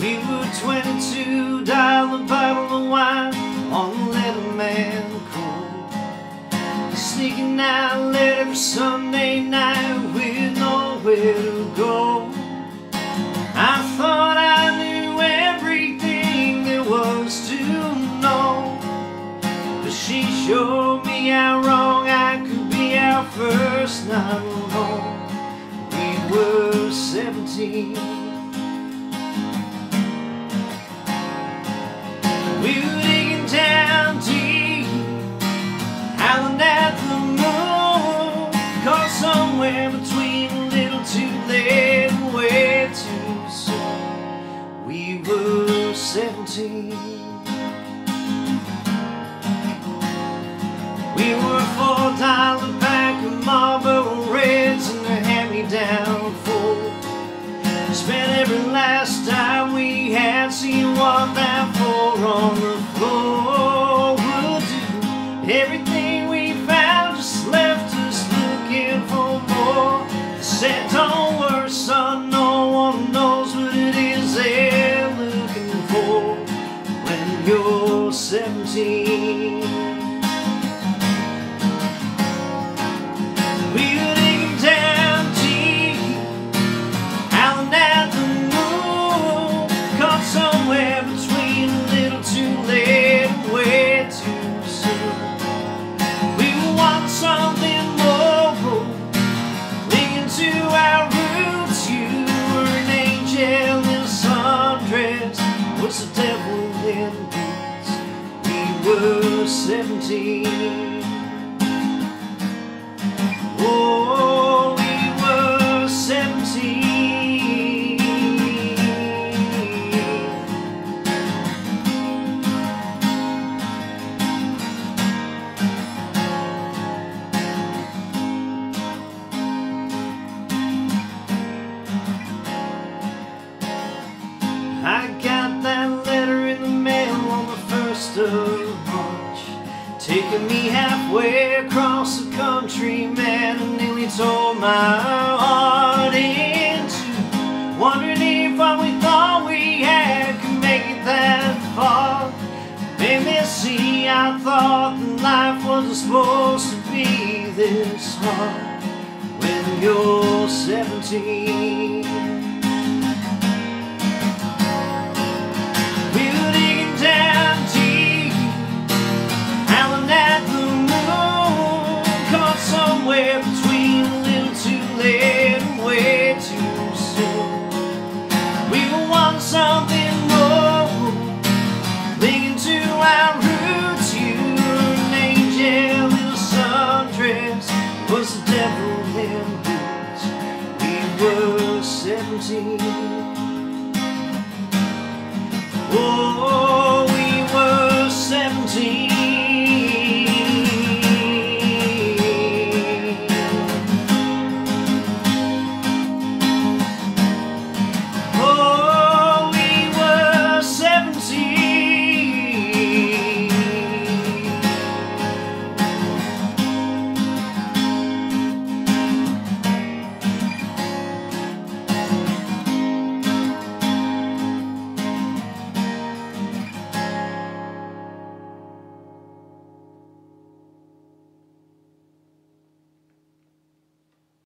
22 dollar bottle of wine on the Letterman cold. Sneaking out late every Sunday night with nowhere to go. I thought I knew everything there was to know, but she showed me how wrong I could be. Our first night alone, we were 17. We were digging down deep, at the moon. Caught somewhere between a little too late and way too soon. We were 17. We were four dollar pack of Marlboro Reds and a hand-me-down. Spent every last time we had seen what that four on do. Were seventeen Oh, we were seventeen. I got that letter in the mail on the first of taking me halfway across the country, man, and nearly tore my heart in two. Wondering if what we thought we had could make it that far. Made me see, I thought that life wasn't supposed to be this hard when you're 17. between a little too late and way too soon. We were something more, to our roots. You were an angel in a sundress, was the devil in boots. We were seventeen. Oh.